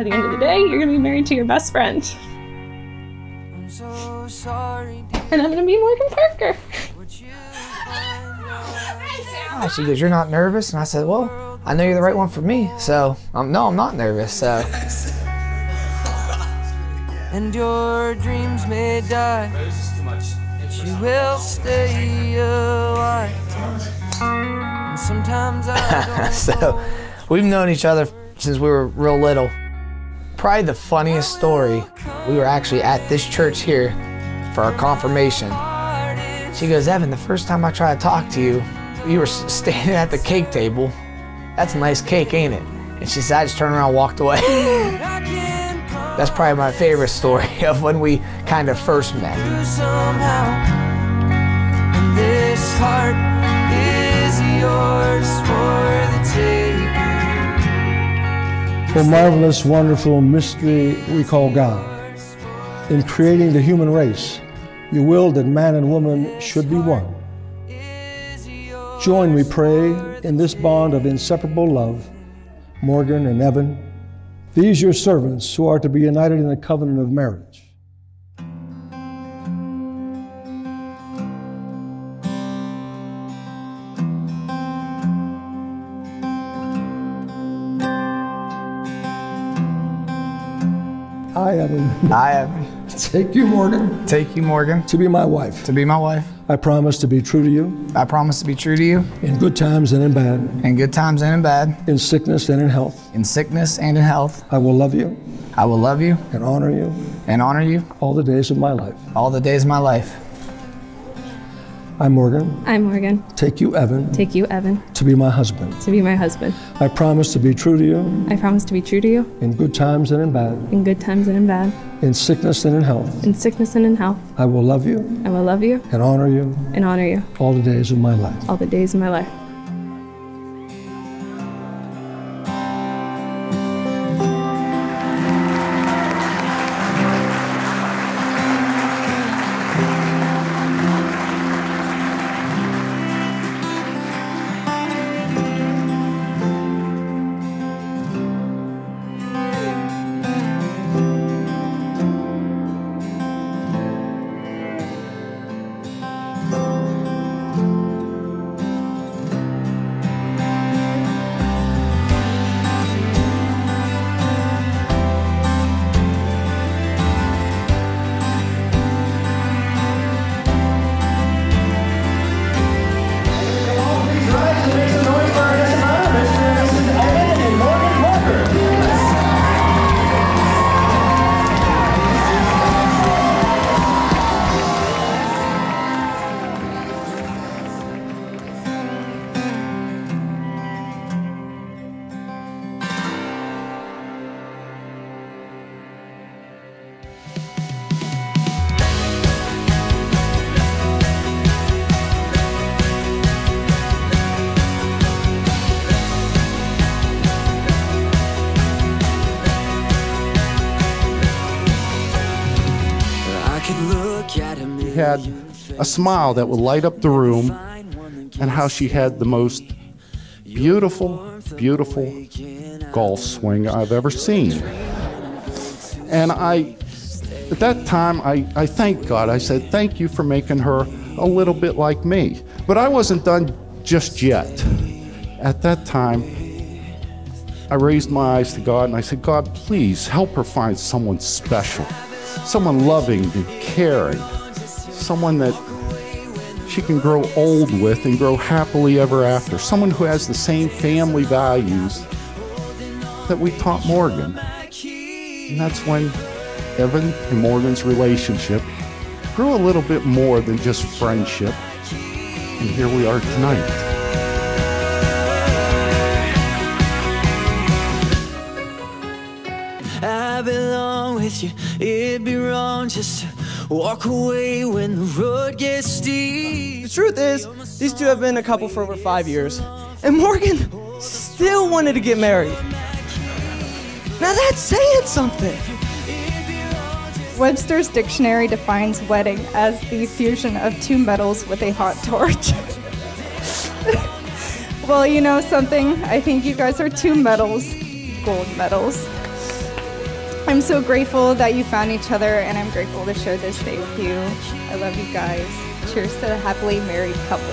by the end of the day, you're gonna be married to your best friend. I'm So sorry, dear. And I'm gonna be Morgan Parker. Would you find out? Ah, She goes, You're not nervous? And I said, Well, I know you're the right one for me. So, um, no, I'm not nervous. So, And your dreams may die. But you will stay alive. And sometimes I so we've known each other since we were real little. Probably the funniest story, we were actually at this church here for our confirmation. She goes, Evan, the first time I tried to talk to you, you were standing at the cake table. That's a nice cake, ain't it? And she said, I just turned around and walked away. That's probably my favorite story of when we kind of first met. somehow. This heart is yours The marvelous, wonderful mystery we call God. In creating the human race, you willed that man and woman should be one. Join, we pray, in this bond of inseparable love, Morgan and Evan, these your servants who are to be united in the covenant of marriage. I, Evan, I have take you, Morgan, take you, Morgan, to be my wife. to be my wife. I promise to be true to you I promise to be true to you in good times and in bad, in good times and in bad, in sickness and in health. in sickness and in health. I will love you I will love you and honor you and honor you all the days of my life. all the days of my life. I, Morgan, I'm Morgan. take you, Evan, Take you, Evan, to be my husband. to be my husband. I promise to be true to you I promise to be true to you in good times and in bad, in good times and in bad, in sickness and in health. in sickness and in health. I will love you I will love you and honor you and honor you all the days of my life. all the days of my life. Had a smile that would light up the room, and how she had the most beautiful, beautiful golf swing I've ever seen. And I, at that time, I, I thanked God. I said, Thank you for making her a little bit like me. But I wasn't done just yet. At that time, I raised my eyes to God and I said, God, please help her find someone special, someone loving and caring, someone that she can grow old with and grow happily ever after, someone who has the same family values that we taught Morgan. And that's when Evan and Morgan's relationship grew a little bit more than just friendship. And here we are tonight. I belong with you. It'd be wrong just to walk away when the road gets steep. The truth is, these two have been a couple for over five years, and Morgan still wanted to get married. Now that's saying something. Webster's dictionary defines wedding as the fusion of two metals with a hot torch. well, you know something? I think you guys are two metals, gold medals. I'm so grateful that you found each other, and I'm grateful to share this day with you. I love you guys. Cheers to the happily married couple.